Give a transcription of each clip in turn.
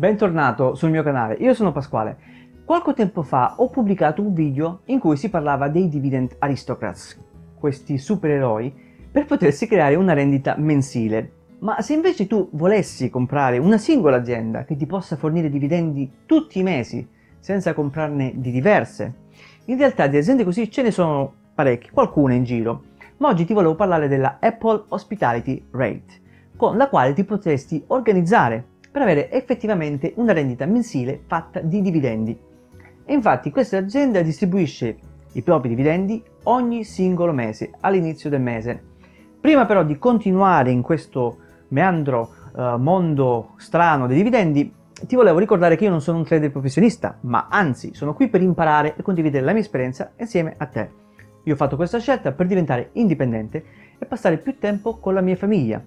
Bentornato sul mio canale, io sono Pasquale. Qualche tempo fa ho pubblicato un video in cui si parlava dei dividend aristocrats, questi supereroi, per potersi creare una rendita mensile. Ma se invece tu volessi comprare una singola azienda che ti possa fornire dividendi tutti i mesi, senza comprarne di diverse, in realtà di aziende così ce ne sono parecchie, qualcuna in giro, ma oggi ti volevo parlare della Apple Hospitality Rate, con la quale ti potresti organizzare per avere effettivamente una rendita mensile fatta di dividendi. E infatti questa azienda distribuisce i propri dividendi ogni singolo mese, all'inizio del mese. Prima però di continuare in questo meandro uh, mondo strano dei dividendi, ti volevo ricordare che io non sono un trader professionista, ma anzi sono qui per imparare e condividere la mia esperienza insieme a te. Io ho fatto questa scelta per diventare indipendente e passare più tempo con la mia famiglia.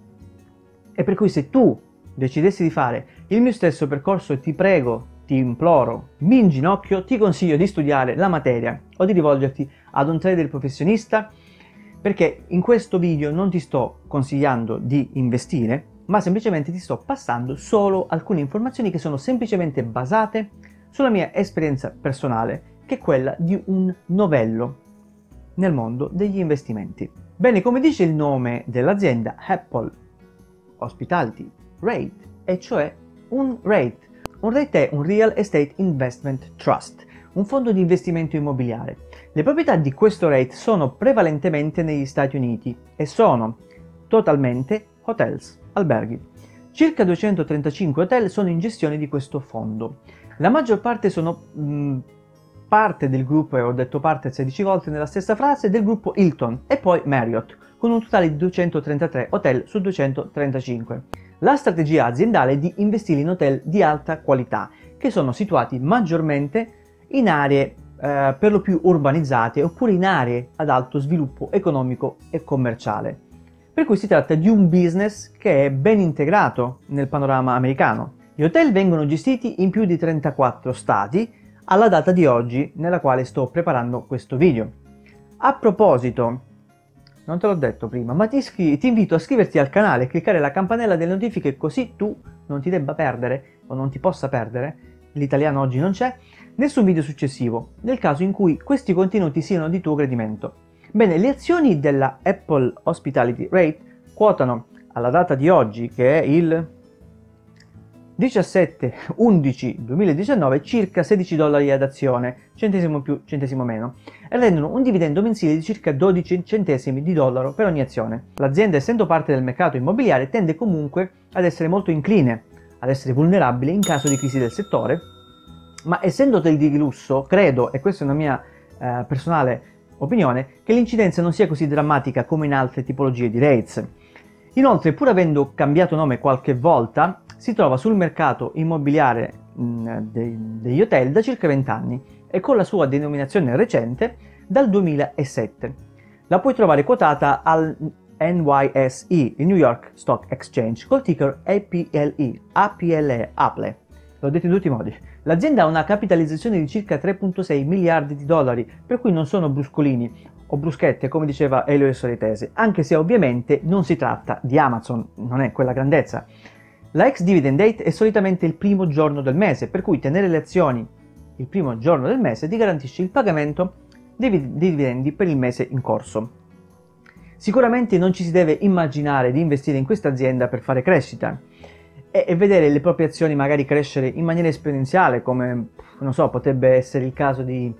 E per cui se tu decidessi di fare il mio stesso percorso, ti prego, ti imploro, mi inginocchio, ti consiglio di studiare la materia o di rivolgerti ad un trader professionista perché in questo video non ti sto consigliando di investire, ma semplicemente ti sto passando solo alcune informazioni che sono semplicemente basate sulla mia esperienza personale, che è quella di un novello nel mondo degli investimenti. Bene, come dice il nome dell'azienda, Apple Hospitality Rate, e cioè un rate. Un rate è un Real Estate Investment Trust, un fondo di investimento immobiliare. Le proprietà di questo rate sono prevalentemente negli Stati Uniti e sono totalmente hotels, alberghi. Circa 235 hotel sono in gestione di questo fondo. La maggior parte sono mh, parte del gruppo, e ho detto parte 16 volte nella stessa frase, del gruppo Hilton e poi Marriott, con un totale di 233 hotel su 235. La strategia aziendale è di investire in hotel di alta qualità, che sono situati maggiormente in aree eh, per lo più urbanizzate oppure in aree ad alto sviluppo economico e commerciale. Per cui si tratta di un business che è ben integrato nel panorama americano. Gli hotel vengono gestiti in più di 34 stati alla data di oggi nella quale sto preparando questo video. A proposito non te l'ho detto prima, ma ti, iscri- ti invito a iscriverti al canale e cliccare la campanella delle notifiche così tu non ti debba perdere o non ti possa perdere, l'italiano oggi non c'è, nessun video successivo, nel caso in cui questi contenuti siano di tuo gradimento. Bene, le azioni della Apple Hospitality Rate quotano alla data di oggi, che è il 17 11 2019 circa 16 dollari ad azione, centesimo più, centesimo meno, e rendono un dividendo mensile di circa 12 centesimi di dollaro per ogni azione. L'azienda, essendo parte del mercato immobiliare, tende comunque ad essere molto incline, ad essere vulnerabile in caso di crisi del settore, ma essendo hotel di lusso, credo, e questa è una mia eh, personale opinione, che l'incidenza non sia così drammatica come in altre tipologie di rates. Inoltre, pur avendo cambiato nome qualche volta, si trova sul mercato immobiliare mh, dei, degli hotel da circa 20 anni e con la sua denominazione recente dal 2007. La puoi trovare quotata al NYSE, il New York Stock Exchange, col ticker APLE, APLE, Apple. L'ho detto in tutti i modi. L'azienda ha una capitalizzazione di circa 3.6 miliardi di dollari, per cui non sono bruscolini o bruschette, come diceva Elio Solitese, anche se ovviamente non si tratta di Amazon, non è quella grandezza. La ex dividend date è solitamente il primo giorno del mese, per cui tenere le azioni il primo giorno del mese ti garantisce il pagamento dei dividendi per il mese in corso. Sicuramente non ci si deve immaginare di investire in questa azienda per fare crescita e vedere le proprie azioni magari crescere in maniera esponenziale, come non so, potrebbe essere il caso di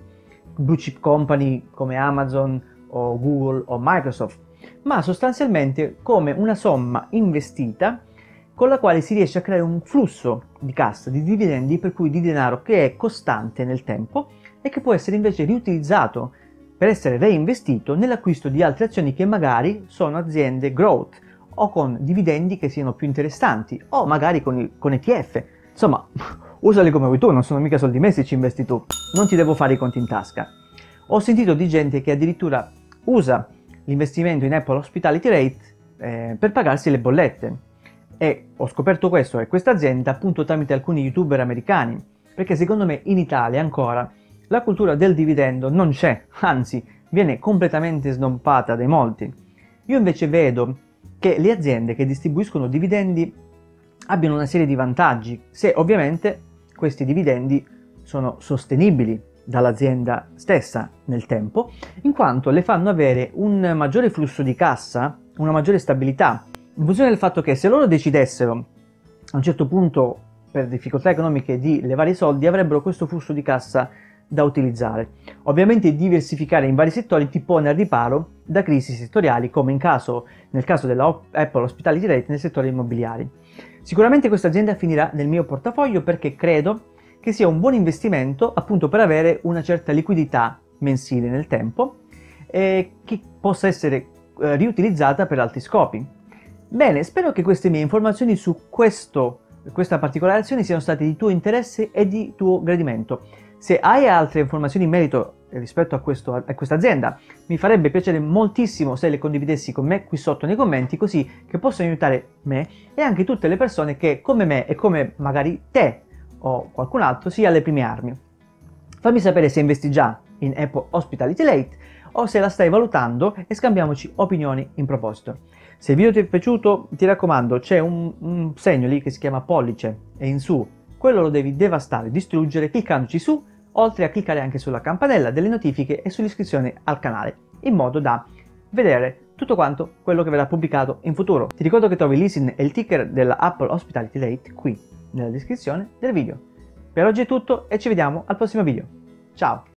blue chip company come Amazon o Google o Microsoft, ma sostanzialmente come una somma investita con la quale si riesce a creare un flusso di cassa, di dividendi, per cui di denaro che è costante nel tempo e che può essere invece riutilizzato per essere reinvestito nell'acquisto di altre azioni che magari sono aziende growth o con dividendi che siano più interessanti o magari con, con ETF. Insomma, usali come vuoi tu, non sono mica soldi messi ci investi tu, non ti devo fare i conti in tasca. Ho sentito di gente che addirittura usa l'investimento in Apple Hospitality Rate eh, per pagarsi le bollette e ho scoperto questo e questa azienda appunto tramite alcuni youtuber americani, perché secondo me in Italia ancora la cultura del dividendo non c'è, anzi viene completamente snobbata dai molti. Io invece vedo che le aziende che distribuiscono dividendi abbiano una serie di vantaggi, se ovviamente questi dividendi sono sostenibili dall'azienda stessa nel tempo, in quanto le fanno avere un maggiore flusso di cassa, una maggiore stabilità, in funzione del fatto che se loro decidessero a un certo punto per difficoltà economiche di levare i soldi, avrebbero questo flusso di cassa da utilizzare. Ovviamente diversificare in vari settori ti pone al riparo da crisi settoriali come caso, nel caso della Apple Hospitality Rate nel settore immobiliare. Sicuramente questa azienda finirà nel mio portafoglio perché credo che sia un buon investimento appunto per avere una certa liquidità mensile nel tempo e che possa essere eh, riutilizzata per altri scopi. Bene, spero che queste mie informazioni su questo, questa particolare azione siano state di tuo interesse e di tuo gradimento. Se hai altre informazioni in merito rispetto a, questo, a questa azienda, mi farebbe piacere moltissimo se le condividessi con me qui sotto nei commenti, così che possano aiutare me e anche tutte le persone che come me e come magari te o qualcun altro sia alle prime armi. Fammi sapere se investi già in Apple Hospitality Late o se la stai valutando e scambiamoci opinioni in proposito. Se il video ti è piaciuto, ti raccomando, c'è un, un segno lì che si chiama pollice e in su, quello lo devi devastare, distruggere cliccandoci su oltre a cliccare anche sulla campanella delle notifiche e sull'iscrizione al canale, in modo da vedere tutto quanto quello che verrà pubblicato in futuro. Ti ricordo che trovi l'ISIN e il ticker della Apple Hospitality Rate qui, nella descrizione del video. Per oggi è tutto e ci vediamo al prossimo video. Ciao!